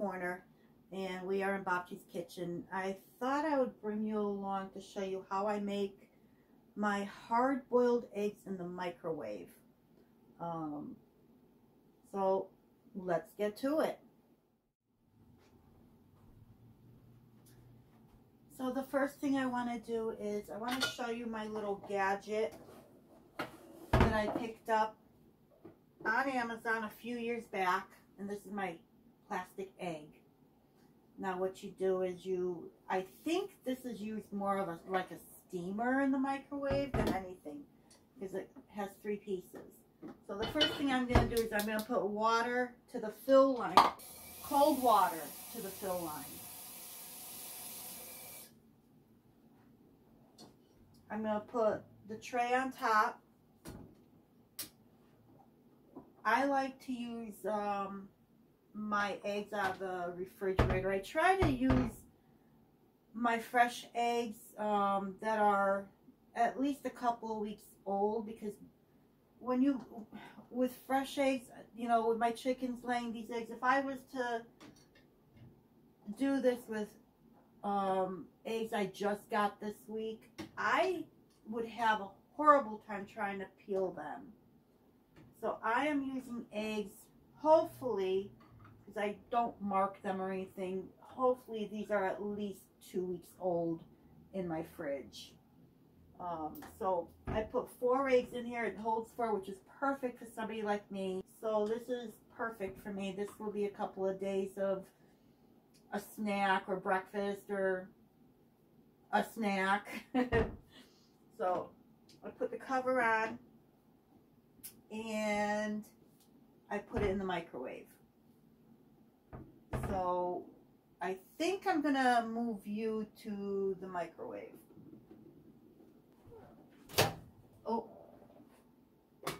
Corner and we are in Bopchi's kitchen. I thought I would bring you along to show you how I make my hard-boiled eggs in the microwave. Um, so let's get to it. So the first thing I want to do is I want to show you my little gadget that I picked up on Amazon a few years back and this is my plastic egg. Now what you do is you, I think this is used more of a, like a steamer in the microwave than anything because it has three pieces. So the first thing I'm going to do is I'm going to put water to the fill line, cold water to the fill line. I'm going to put the tray on top. I like to use um, my eggs out of the refrigerator. I try to use my fresh eggs um, that are at least a couple of weeks old because when you, with fresh eggs, you know, with my chickens laying these eggs, if I was to do this with um, eggs I just got this week, I would have a horrible time trying to peel them. So I am using eggs, hopefully, because I don't mark them or anything, hopefully these are at least two weeks old in my fridge. Um, so I put four eggs in here. It holds four, which is perfect for somebody like me. So this is perfect for me. This will be a couple of days of a snack or breakfast or a snack. so I put the cover on and I put it in the microwave. So I think I'm going to move you to the microwave. Oh,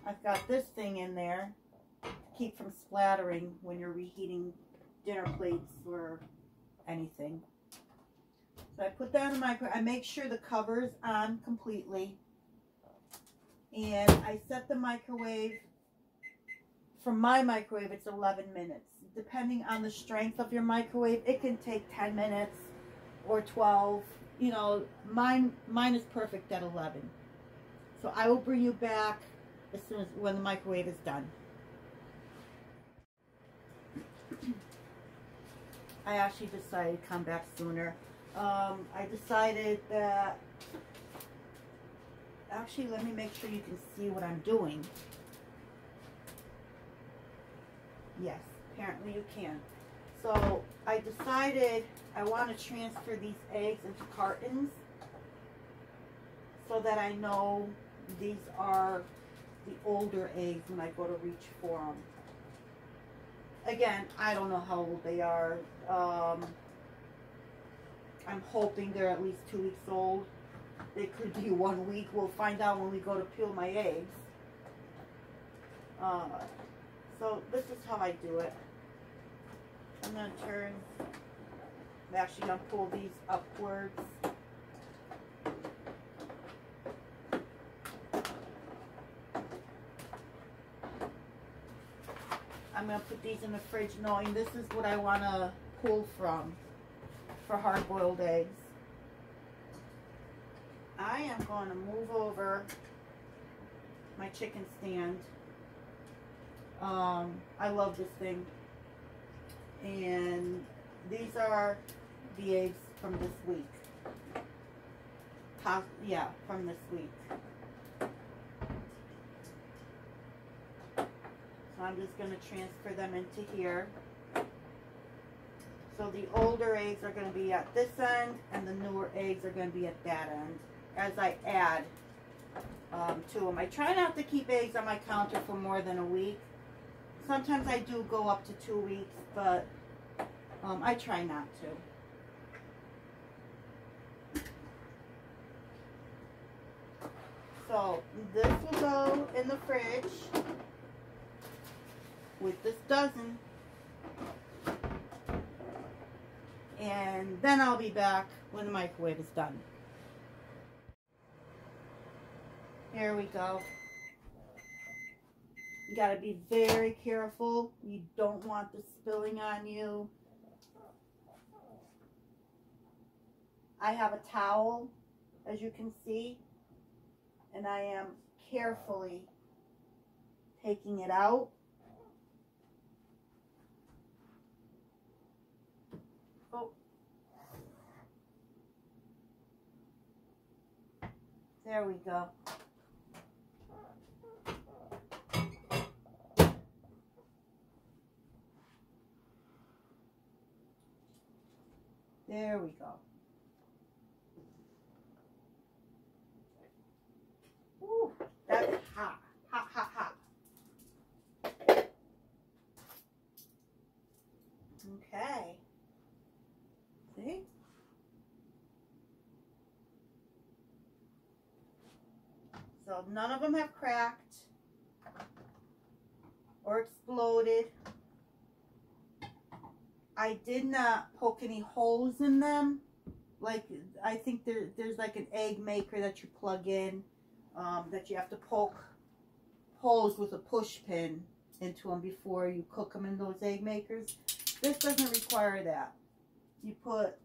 I've got this thing in there to keep from splattering when you're reheating dinner plates or anything. So I put that in the microwave. I make sure the cover's on completely. And I set the microwave, for my microwave, it's 11 minutes depending on the strength of your microwave, it can take 10 minutes or 12. You know, mine mine is perfect at 11. So I will bring you back as soon as when the microwave is done. I actually decided to come back sooner. Um, I decided that, actually let me make sure you can see what I'm doing. Yes apparently you can. So I decided I want to transfer these eggs into cartons so that I know these are the older eggs when I go to reach for them. Again, I don't know how old they are. Um, I'm hoping they're at least two weeks old. They could be one week. We'll find out when we go to peel my eggs. Uh, so this is how I do it. I'm going to turn, I'm actually going to pull these upwards. I'm going to put these in the fridge knowing this is what I want to pull from for hard-boiled eggs. I am going to move over my chicken stand. Um, I love this thing. And these are the eggs from this week. Pos yeah, from this week. So I'm just going to transfer them into here. So the older eggs are going to be at this end and the newer eggs are going to be at that end as I add um, to them. I try not to keep eggs on my counter for more than a week Sometimes I do go up to two weeks, but um, I try not to. So this will go in the fridge with this dozen. And then I'll be back when the microwave is done. Here we go. You got to be very careful. You don't want the spilling on you. I have a towel, as you can see, and I am carefully taking it out. Oh. There we go. There we go. Ooh, that's hot. Hot, hot, hot. Okay. See? So none of them have cracked or exploded. I did not poke any holes in them. Like, I think there, there's like an egg maker that you plug in um, that you have to poke holes with a push pin into them before you cook them in those egg makers. This doesn't require that. You put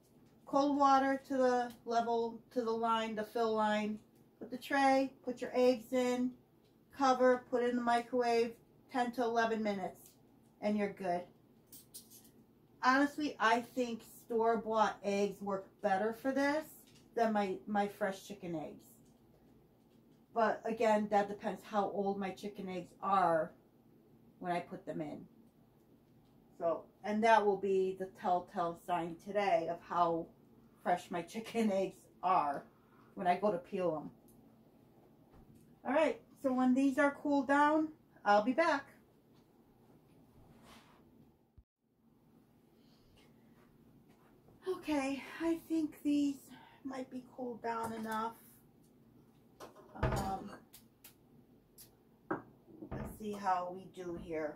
cold water to the level, to the line, the fill line, put the tray, put your eggs in, cover, put in the microwave, 10 to 11 minutes, and you're good honestly, I think store-bought eggs work better for this than my, my fresh chicken eggs. But again, that depends how old my chicken eggs are when I put them in. So, and that will be the telltale sign today of how fresh my chicken eggs are when I go to peel them. All right, so when these are cooled down, I'll be back. Okay, I think these might be cooled down enough. Um, let's see how we do here.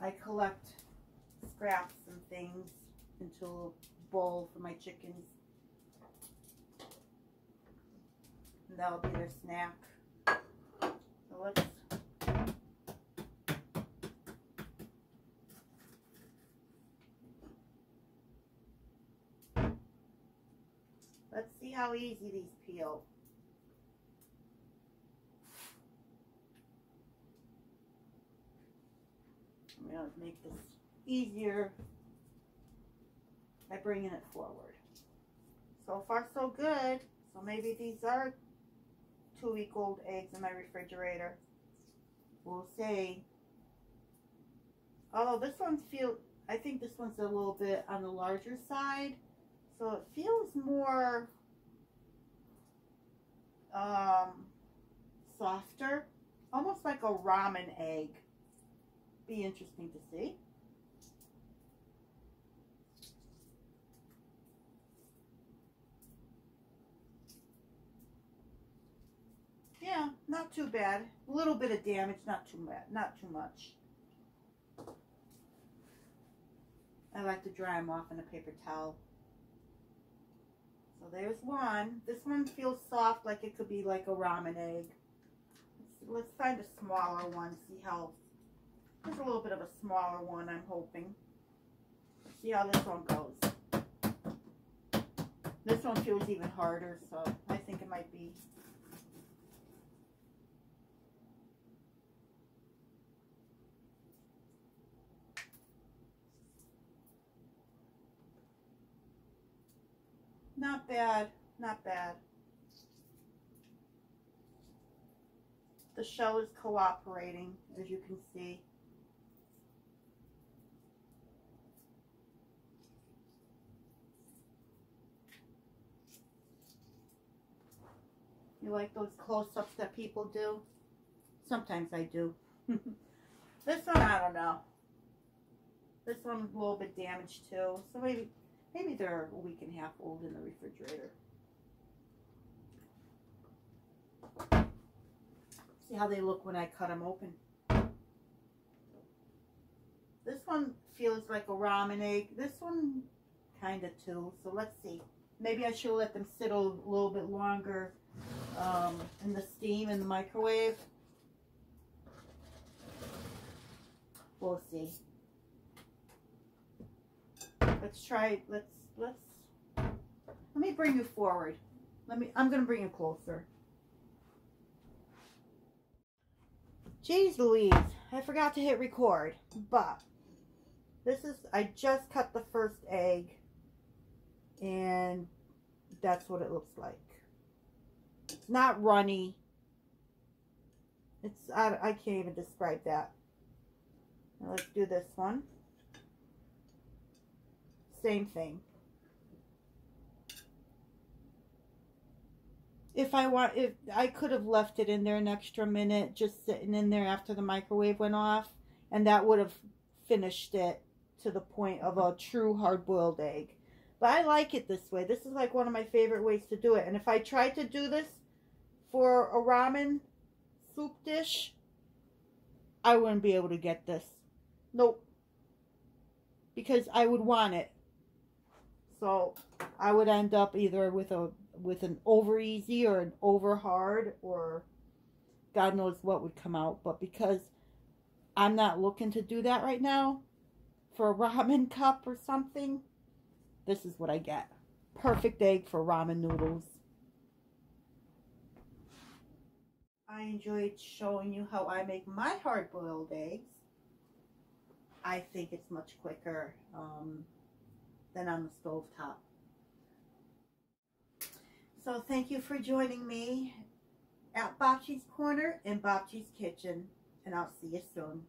I collect scraps and things into a bowl for my chickens. And that'll be their snack. So let's Let's see how easy these peel. I'm going to make this easier by bringing it forward. So far so good. So maybe these are two week old eggs in my refrigerator. We'll see. Although this one feels, I think this one's a little bit on the larger side. So it feels more um, softer, almost like a ramen egg. Be interesting to see. Yeah, not too bad. A little bit of damage, not too bad, not too much. I like to dry them off in a paper towel. So there's one. This one feels soft, like it could be like a ramen egg. Let's, let's find a smaller one, see how, there's a little bit of a smaller one, I'm hoping. See how this one goes. This one feels even harder, so I think it might be Not bad, not bad. The shell is cooperating, as you can see. You like those close-ups that people do? Sometimes I do. this one, I don't know. This one's a little bit damaged too. So maybe Maybe they're a week and a half old in the refrigerator. See how they look when I cut them open. This one feels like a ramen egg. This one kind of too. So let's see. Maybe I should let them sit a little bit longer um, in the steam in the microwave. We'll see. Let's try, let's, let's, let me bring you forward. Let me, I'm going to bring you closer. Jeez Louise, I forgot to hit record, but this is, I just cut the first egg and that's what it looks like. It's not runny. It's, I, I can't even describe that. Now let's do this one. Same thing. if I want, if I could have left it in there an extra minute, just sitting in there after the microwave went off, and that would have finished it to the point of a true hard-boiled egg. But I like it this way. This is like one of my favorite ways to do it. And if I tried to do this for a ramen soup dish, I wouldn't be able to get this. Nope. Because I would want it. So I would end up either with a with an over easy or an over hard or God knows what would come out. But because I'm not looking to do that right now for a ramen cup or something, this is what I get. Perfect egg for ramen noodles. I enjoyed showing you how I make my hard-boiled eggs. I think it's much quicker um, than on the stove top. So thank you for joining me at Bopchi's Corner in Bopchi's Kitchen. And I'll see you soon.